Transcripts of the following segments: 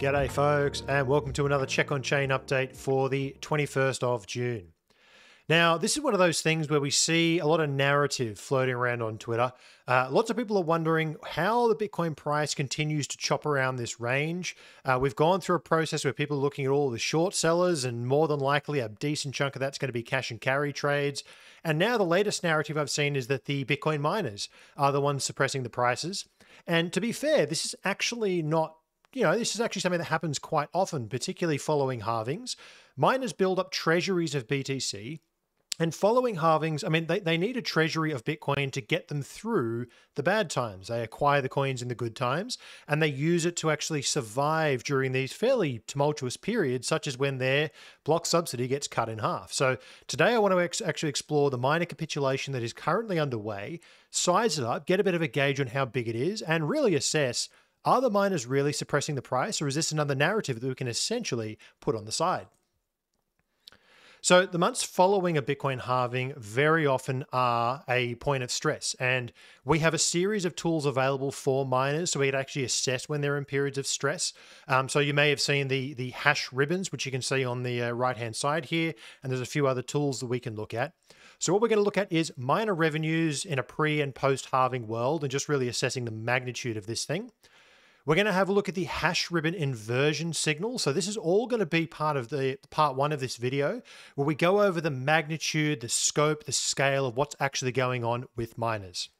G'day, folks, and welcome to another Check on Chain update for the 21st of June. Now, this is one of those things where we see a lot of narrative floating around on Twitter. Uh, lots of people are wondering how the Bitcoin price continues to chop around this range. Uh, we've gone through a process where people are looking at all the short sellers, and more than likely, a decent chunk of that's going to be cash and carry trades. And now, the latest narrative I've seen is that the Bitcoin miners are the ones suppressing the prices. And to be fair, this is actually not you know, this is actually something that happens quite often, particularly following halvings. Miners build up treasuries of BTC and following halvings, I mean, they, they need a treasury of Bitcoin to get them through the bad times. They acquire the coins in the good times and they use it to actually survive during these fairly tumultuous periods, such as when their block subsidy gets cut in half. So today I want to ex- actually explore the miner capitulation that is currently underway, size it up, get a bit of a gauge on how big it is, and really assess are the miners really suppressing the price, or is this another narrative that we can essentially put on the side? So the months following a Bitcoin halving very often are a point of stress. And we have a series of tools available for miners so we can actually assess when they're in periods of stress. Um, so you may have seen the, the hash ribbons, which you can see on the uh, right-hand side here. And there's a few other tools that we can look at. So what we're going to look at is miner revenues in a pre and post halving world and just really assessing the magnitude of this thing. We're going to have a look at the hash ribbon inversion signal. So this is all going to be part of the part one of this video, where we go over the magnitude, the scope, the scale of what's actually going on with miners.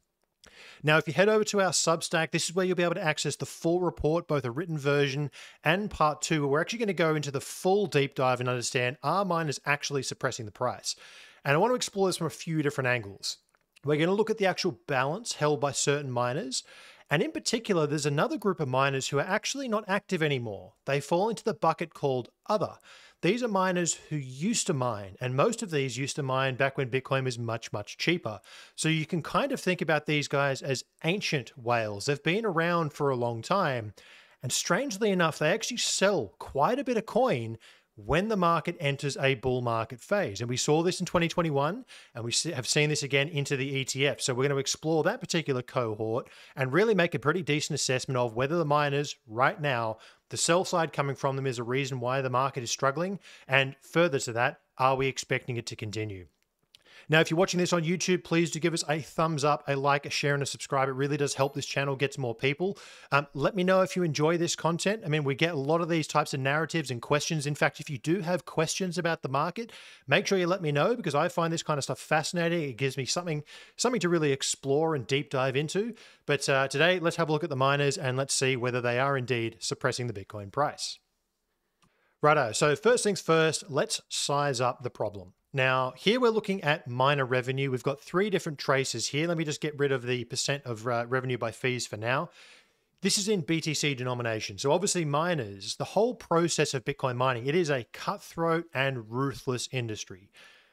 Now, if you head over to our Substack, this is where you'll be able to access the full report, both a written version and part two, where we're actually going to go into the full deep dive and understand are miners actually suppressing the price? And I want to explore this from a few different angles. We're going to look at the actual balance held by certain miners. And in particular, there's another group of miners who are actually not active anymore. They fall into the bucket called other. These are miners who used to mine, and most of these used to mine back when Bitcoin was much, much cheaper. So you can kind of think about these guys as ancient whales. They've been around for a long time. And strangely enough, they actually sell quite a bit of coin when the market enters a bull market phase. And we saw this in 2021, and we have seen this again into the ETF. So we're going to explore that particular cohort and really make a pretty decent assessment of whether the miners right now, the sell side coming from them is a reason why the market is struggling. And further to that, are we expecting it to continue? Now, if you're watching this on YouTube, please do give us a thumbs up, a like, a share, and a subscribe. It really does help this channel get to more people. Um, let me know if you enjoy this content. I mean, we get a lot of these types of narratives and questions. In fact, if you do have questions about the market, make sure you let me know because I find this kind of stuff fascinating. It gives me something, something to really explore and deep dive into. But uh, today, let's have a look at the miners and let's see whether they are indeed suppressing the Bitcoin price. Righto. So first things first, let's size up the problem. Now, here we're looking at miner revenue. We've got three different traces here. Let me just get rid of the percent of uh, revenue by fees for now. This is in BTC denomination. So obviously miners, the whole process of Bitcoin mining, it is a cutthroat and ruthless industry.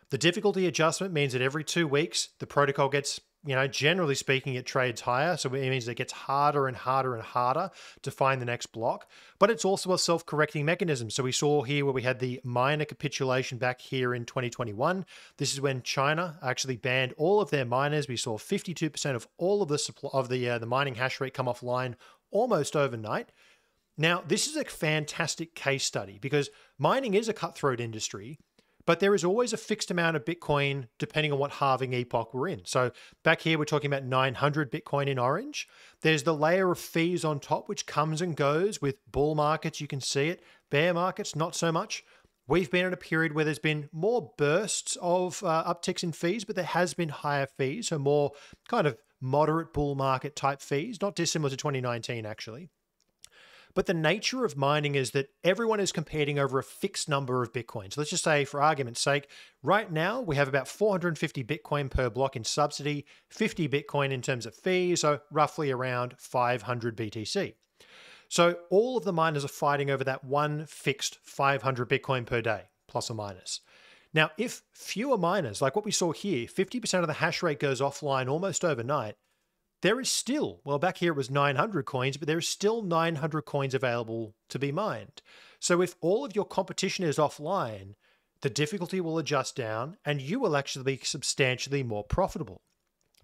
The difficulty adjustment means that every two weeks, the protocol gets you know, generally speaking, it trades higher. So it means it gets harder and harder and harder to find the next block. But it's also a self correcting mechanism. So we saw here where we had the miner capitulation back here in 2021. This is when China actually banned all of their miners. We saw 52% of all of the supply of the, uh, the mining hash rate come offline almost overnight. Now, this is a fantastic case study because mining is a cutthroat industry but there is always a fixed amount of Bitcoin depending on what halving epoch we're in. So back here, we're talking about 900 Bitcoin in orange. There's the layer of fees on top, which comes and goes with bull markets. You can see it. Bear markets, not so much. We've been in a period where there's been more bursts of uh, upticks in fees, but there has been higher fees, so more kind of moderate bull market type fees, not dissimilar to 2019, actually. But the nature of mining is that everyone is competing over a fixed number of Bitcoins. So let's just say, for argument's sake, right now we have about 450 Bitcoin per block in subsidy, 50 Bitcoin in terms of fees, so roughly around 500 BTC. So all of the miners are fighting over that one fixed 500 Bitcoin per day, plus or minus. Now, if fewer miners, like what we saw here, 50% of the hash rate goes offline almost overnight, there is still, well, back here it was 900 coins, but there is still 900 coins available to be mined. So if all of your competition is offline, the difficulty will adjust down and you will actually be substantially more profitable.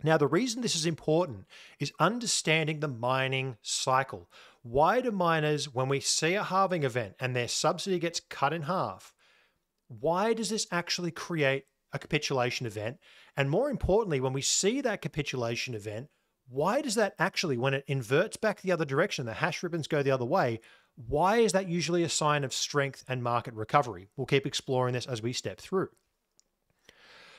Now, the reason this is important is understanding the mining cycle. Why do miners, when we see a halving event and their subsidy gets cut in half, why does this actually create a capitulation event? And more importantly, when we see that capitulation event, why does that actually, when it inverts back the other direction, the hash ribbons go the other way, why is that usually a sign of strength and market recovery? We'll keep exploring this as we step through.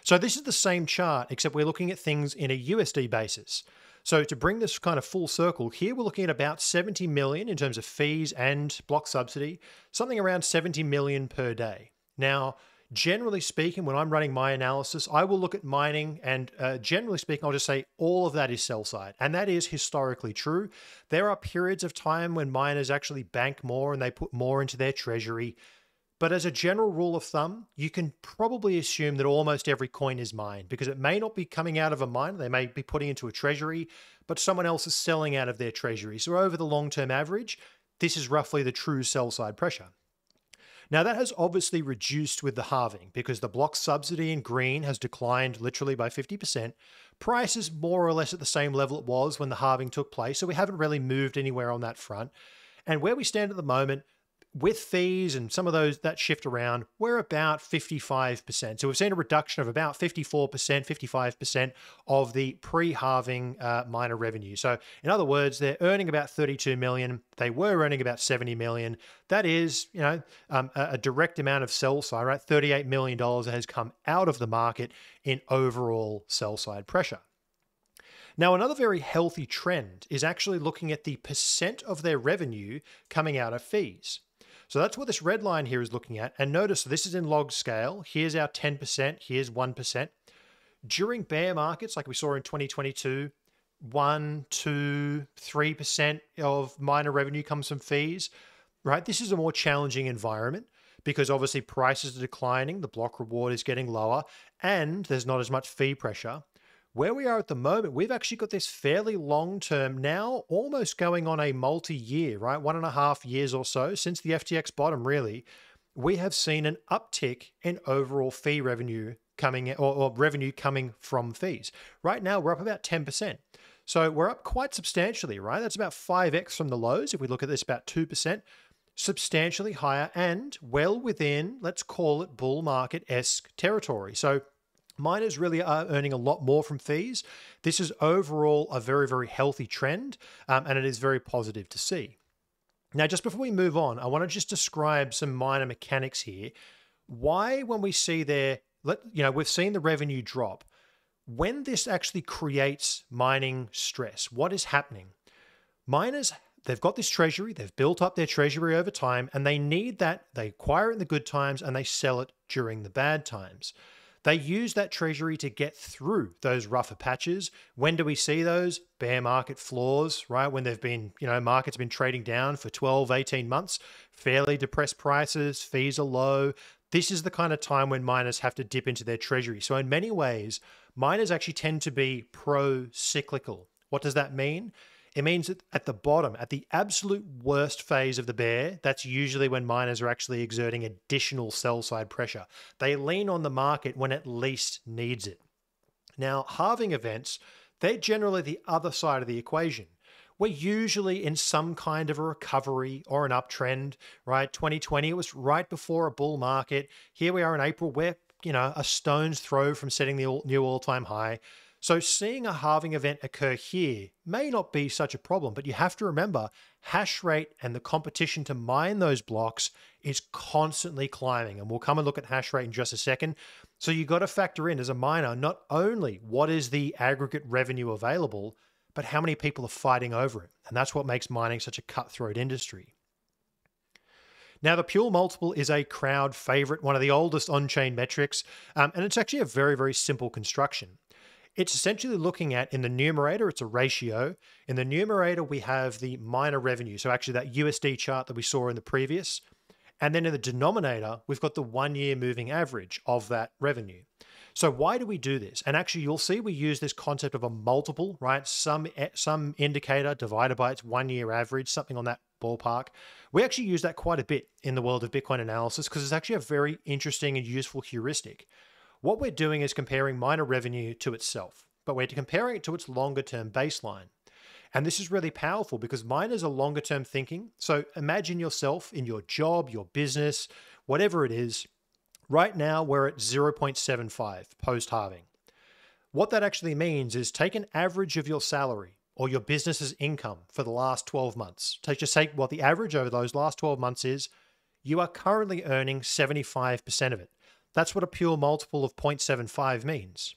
So this is the same chart, except we're looking at things in a USD basis. So to bring this kind of full circle, here we're looking at about 70 million in terms of fees and block subsidy, something around 70 million per day. Now, generally speaking, when I'm running my analysis, I will look at mining and uh, generally speaking, I'll just say all of that is sell side. And that is historically true. There are periods of time when miners actually bank more and they put more into their treasury. But as a general rule of thumb, you can probably assume that almost every coin is mined because it may not be coming out of a mine, they may be putting into a treasury, but someone else is selling out of their treasury. So over the long term average, this is roughly the true sell side pressure. Now, that has obviously reduced with the halving because the block subsidy in green has declined literally by 50%. Price is more or less at the same level it was when the halving took place, so we haven't really moved anywhere on that front. And where we stand at the moment, with fees and some of those that shift around, we're about 55%. So we've seen a reduction of about 54%, 55% of the pre-halving uh, miner revenue. So in other words, they're earning about 32 million. They were earning about 70 million. That is, you know, um, a, a direct amount of sell side, right? 38 million dollars has come out of the market in overall sell side pressure. Now, another very healthy trend is actually looking at the percent of their revenue coming out of fees. So that's what this red line here is looking at. And notice this is in log scale. Here's our 10%, here's 1%. During bear markets, like we saw in 2022, 1, 2, 3% of miner revenue comes from fees, right? This is a more challenging environment because obviously prices are declining, the block reward is getting lower, and there's not as much fee pressure where we are at the moment, we've actually got this fairly long term now, almost going on a multi year, right? One and a half years or so since the FTX bottom, really. We have seen an uptick in overall fee revenue coming or, or revenue coming from fees. Right now, we're up about 10%. So we're up quite substantially, right? That's about 5x from the lows. If we look at this, about 2%, substantially higher and well within, let's call it bull market esque territory. So Miners really are earning a lot more from fees. This is overall a very, very healthy trend, um, and it is very positive to see. Now, just before we move on, I want to just describe some miner mechanics here. Why, when we see there, let you know, we've seen the revenue drop. When this actually creates mining stress, what is happening? Miners they've got this treasury, they've built up their treasury over time, and they need that. They acquire it in the good times and they sell it during the bad times. They use that treasury to get through those rougher patches. When do we see those? Bear market floors, right? When they've been, you know, markets been trading down for 12, 18 months, fairly depressed prices, fees are low. This is the kind of time when miners have to dip into their treasury. So, in many ways, miners actually tend to be pro cyclical. What does that mean? It means that at the bottom, at the absolute worst phase of the bear, that's usually when miners are actually exerting additional sell side pressure. They lean on the market when it least needs it. Now, halving events, they're generally the other side of the equation. We're usually in some kind of a recovery or an uptrend, right? 2020, it was right before a bull market. Here we are in April, we're, you know, a stone's throw from setting the new all time high. So seeing a halving event occur here may not be such a problem, but you have to remember hash rate and the competition to mine those blocks is constantly climbing. And we'll come and look at hash rate in just a second. So you've got to factor in as a miner not only what is the aggregate revenue available, but how many people are fighting over it. And that's what makes mining such a cutthroat industry. Now, the Puell multiple is a crowd favorite, one of the oldest on chain metrics, um, and it's actually a very, very simple construction. It's essentially looking at in the numerator, it's a ratio. In the numerator, we have the miner revenue. So actually that USD chart that we saw in the previous. And then in the denominator, we've got the one year moving average of that revenue. So why do we do this? And actually, you'll see we use this concept of a multiple, right? Some eh, some indicator divided by its one year average, something on that ballpark. We actually use that quite a bit in the world of Bitcoin analysis because it's actually a very interesting and useful heuristic. What we're doing is comparing miner revenue to itself. but we're comparing it to its longer term baseline. And this is really powerful because miners are longer term thinking. So imagine yourself in your job, your business, whatever it is. Right now, we're at 0.75 post halving. What that actually means is take an average of your salary or your business's income for the last 12 months. Take just say what the average over those last 12 months is. You are currently earning 75% of it. That's what a Puell multiple of 0.75 means.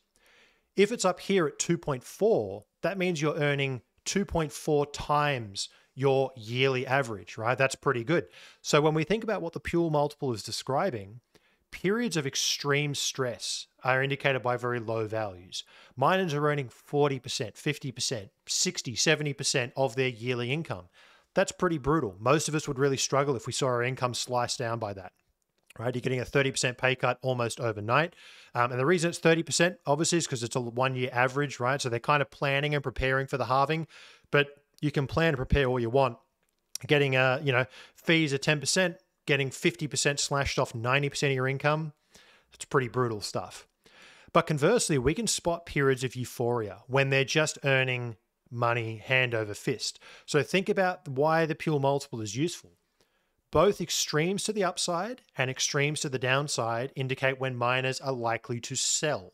If it's up here at 2.4, that means you're earning 2.4 times your yearly average, right? That's pretty good. So when we think about what the Puell multiple is describing, periods of extreme stress are indicated by very low values. Miners are earning 40%, 50%, 60, 70% of their yearly income. That's pretty brutal. Most of us would really struggle if we saw our income sliced down by that right? You're getting a 30% pay cut almost overnight. Um, and the reason it's 30%, obviously, is because it's a one year average, right? So they're kind of planning and preparing for the halving, but you can plan and prepare all you want. Getting, uh, you know, fees are 10%, getting 50% slashed off 90% of your income, it's pretty brutal stuff. But conversely, we can spot periods of euphoria when they're just earning money hand over fist. So think about why the Puell multiple is useful. Both extremes to the upside and extremes to the downside indicate when miners are likely to sell.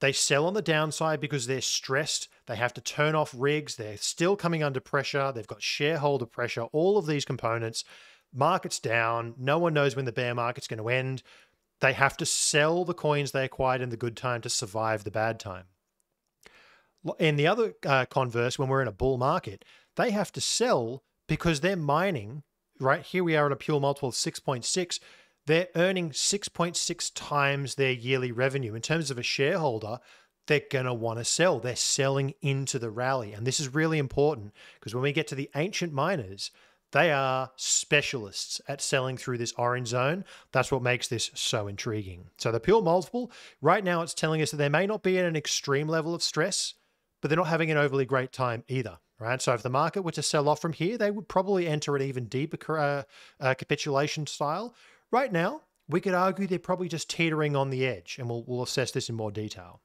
They sell on the downside because they're stressed. They have to turn off rigs. They're still coming under pressure. They've got shareholder pressure, all of these components. Market's down. No one knows when the bear market's going to end. They have to sell the coins they acquired in the good time to survive the bad time. In the other uh, converse, when we're in a bull market, they have to sell because they're mining right? Here we are at a Puell multiple of 6.6. They're earning 6.6 times their yearly revenue. In terms of a shareholder, they're going to want to sell. They're selling into the rally. And this is really important because when we get to the ancient miners, they are specialists at selling through this orange zone. That's what makes this so intriguing. So, the Puell multiple, right now, it's telling us that they may not be at an extreme level of stress, but they're not having an overly great time either right? So if the market were to sell off from here, they would probably enter an even deeper uh, uh, capitulation style. Right now, we could argue they're probably just teetering on the edge, and we'll, we'll assess this in more detail.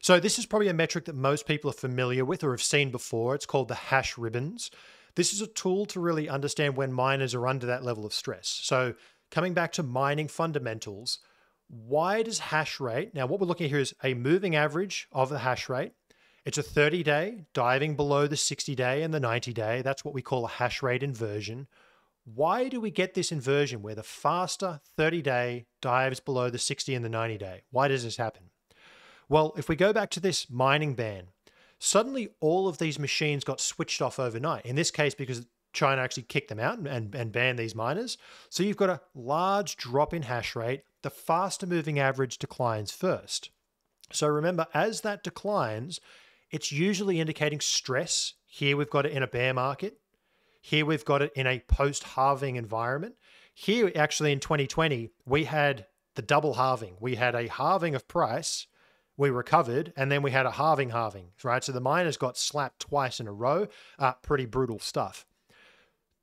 So this is probably a metric that most people are familiar with or have seen before. It's called the hash ribbons. This is a tool to really understand when miners are under that level of stress. So coming back to mining fundamentals, why does hash rate, now what we're looking at here is a moving average of the hash rate it's a 30 day, diving below the 60 day and the 90 day. That's what we call a hash rate inversion. Why do we get this inversion where the faster 30 day dives below the 60 and the 90 day? Why does this happen? Well, if we go back to this mining ban, suddenly all of these machines got switched off overnight. In this case, because China actually kicked them out and, and banned these miners. So you've got a large drop in hash rate. The faster moving average declines first. So remember, as that declines, it's usually indicating stress. Here we've got it in a bear market. Here we've got it in a post halving environment. Here, actually, in 2020, we had the double halving. We had a halving of price, we recovered, and then we had a halving halving, right? So the miners got slapped twice in a row. Uh, pretty brutal stuff.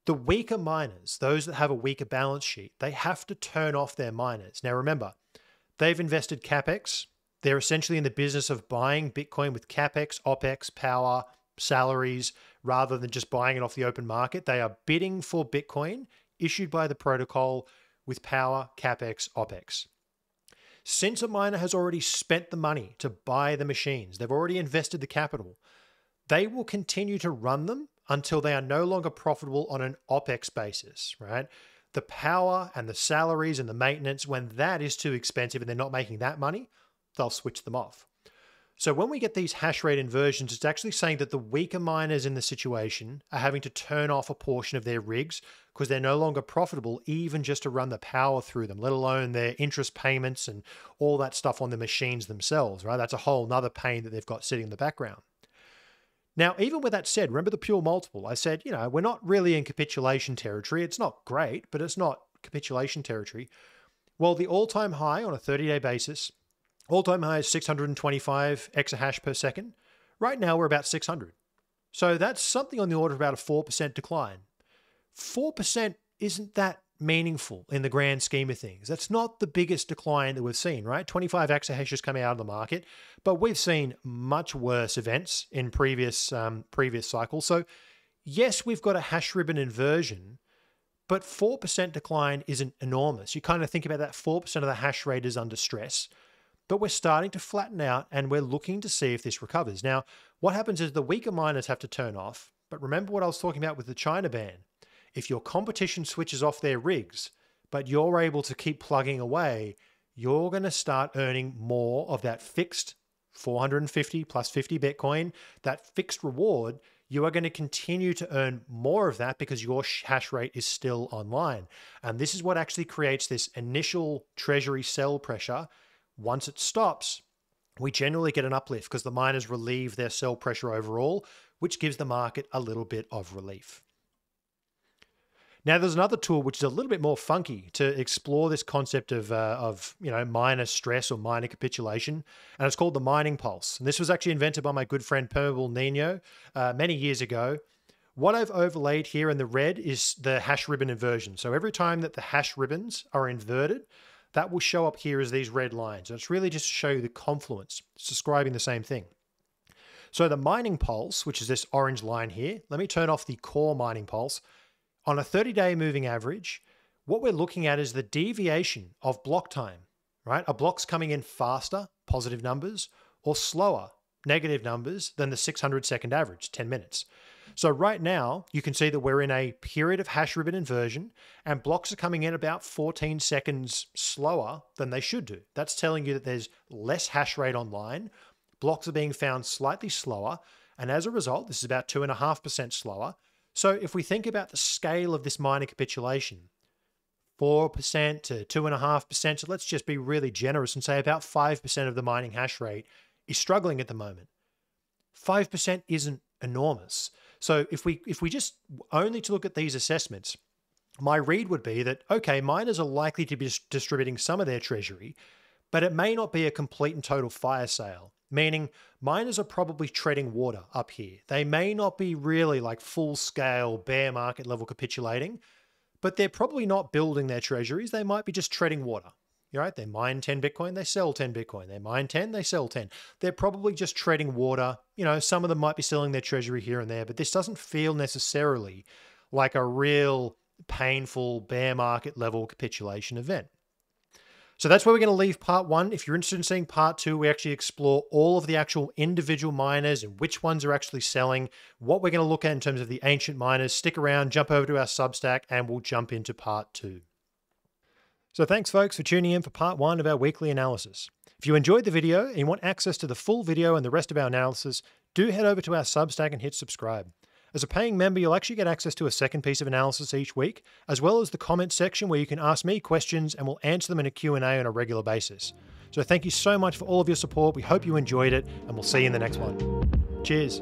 The weaker miners, those that have a weaker balance sheet, they have to turn off their miners. Now, remember, they've invested capex, they're essentially in the business of buying Bitcoin with capex, opex, power, salaries, rather than just buying it off the open market. They are bidding for Bitcoin issued by the protocol with power, capex, opex. Since a miner has already spent the money to buy the machines, they've already invested the capital, they will continue to run them until they are no longer profitable on an OPEX basis, right? The power and the salaries and the maintenance, when that is too expensive and they're not making that money, they'll switch them off. So when we get these hash rate inversions, it's actually saying that the weaker miners in the situation are having to turn off a portion of their rigs because they're no longer profitable, even just to run the power through them, let alone their interest payments and all that stuff on the machines themselves, right? That's a whole nother pain that they've got sitting in the background. Now, even with that said, remember the Puell multiple? I said, you know, we're not really in capitulation territory. It's not great, but it's not capitulation territory. Well, the all time high on a 30 day basis all time high is 625 exahash per second. Right now, we're about 600. So that's something on the order of about a 4% decline. 4% isn't that meaningful in the grand scheme of things. That's not the biggest decline that we've seen, right? 25 exahashes coming out of the market, but we've seen much worse events in previous um, previous cycles. So yes, we've got a hash ribbon inversion, but 4% decline isn't enormous. You kind of think about that 4% of the hash rate is under stress, but we're starting to flatten out and we're looking to see if this recovers. Now, what happens is the weaker miners have to turn off. But remember what I was talking about with the China ban. If your competition switches off their rigs, but you're able to keep plugging away, you're going to start earning more of that fixed 450 plus 50 Bitcoin, that fixed reward you are going to continue to earn more of that because your hash rate is still online. And this is what actually creates this initial treasury sell pressure. Once it stops, we generally get an uplift because the miners relieve their sell pressure overall, which gives the market a little bit of relief. Now, there's another tool which is a little bit more funky to explore this concept of, uh, of you know miner stress or miner capitulation, and it's called the mining pulse. And this was actually invented by my good friend Permabull Nino uh, many years ago. What I've overlaid here in the red is the hash ribbon inversion. So every time that the hash ribbons are inverted, that will show up here as these red lines. And it's really just to show you the confluence. It's describing the same thing. So the mining pulse, which is this orange line here, let me turn off the core mining pulse on a 30 day moving average, what we're looking at is the deviation of block time, right? Are blocks coming in faster, positive numbers, or slower, negative numbers than the 600 second average, 10 minutes? So right now, you can see that we're in a period of hash ribbon inversion and blocks are coming in about 14 seconds slower than they should do. That's telling you that there's less hash rate online. Blocks are being found slightly slower. And as a result, this is about 2.5% slower. So if we think about the scale of this mining capitulation, 4% to 2.5%, so let's just be really generous and say about 5% of the mining hash rate is struggling at the moment. 5% isn't enormous. So if we if we just only to look at these assessments, my read would be that okay, miners are likely to be distributing some of their treasury, but it may not be a complete and total fire sale meaning miners are probably treading water up here. They may not be really like full scale bear market level capitulating, but they're probably not building their treasuries. They might be just treading water. You're right. They mine 10 Bitcoin, they sell 10 Bitcoin. They mine 10, they sell 10. They're probably just treading water. You know, some of them might be selling their treasury here and there, but this doesn't feel necessarily like a real painful bear market level capitulation event. So that's where we're going to leave part one. If you're interested in seeing part two, we actually explore all of the actual individual miners and which ones are actually selling, what we're going to look at in terms of the ancient miners. Stick around, jump over to our Substack, and we'll jump into part two. So thanks, folks, for tuning in for part one of our weekly analysis. If you enjoyed the video and want access to the full video and the rest of our analysis, do head over to our Substack and hit subscribe. As a paying member, you'll actually get access to a second piece of analysis each week, as well as the comments section where you can ask me questions and we'll answer them in a Q&A on a regular basis. So thank you so much for all of your support. We hope you enjoyed it, and we'll see you in the next one. Cheers.